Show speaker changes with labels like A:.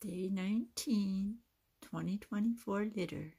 A: Day 19, 2024 Litter.